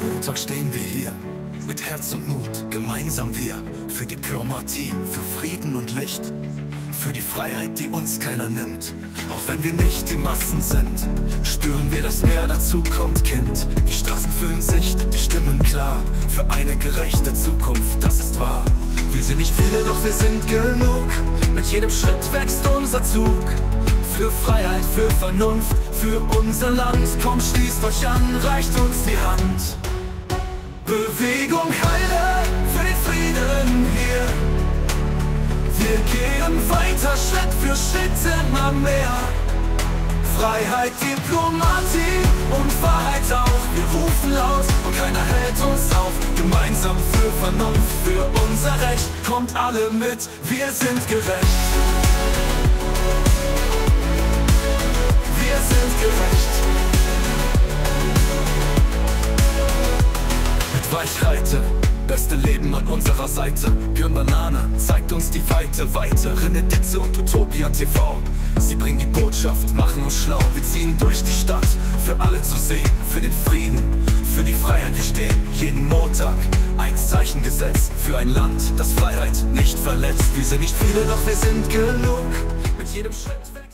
Montag stehen wir hier, mit Herz und Mut, gemeinsam wir, für Diplomatie, für Frieden und Licht, für die Freiheit, die uns keiner nimmt. Auch wenn wir nicht die Massen sind, spüren wir, dass mehr dazu kommt, Kind. Die Straßen füllen sich, die Stimmen klar, für eine gerechte Zukunft, das ist wahr. Wir sind nicht viele, doch wir sind genug, mit jedem Schritt wächst unser Zug. Für Freiheit, für Vernunft, für unser Land. Komm, schließt euch an, reicht uns die Hand. Bewegung heile für den Frieden hier. Wir gehen weiter, Schritt für Schritt immer mehr. Freiheit, Diplomatie und Wahrheit auch. Wir rufen laut und keiner hält uns auf. Gemeinsam für Vernunft, für unser Recht. Kommt alle mit, wir sind gerecht. Mit Weichreite, beste Leben an unserer Seite. Björn Banane zeigt uns die Weite. Weitere Ditze und Utopia TV. Sie bringen die Botschaft, machen uns schlau. Wir ziehen durch die Stadt, für alle zu sehen. Für den Frieden, für die Freiheit wir stehen. Jeden Montag ein Zeichen gesetzt. Für ein Land, das Freiheit nicht verletzt. Wir sind nicht viele, doch wir sind genug. Mit jedem Schritt.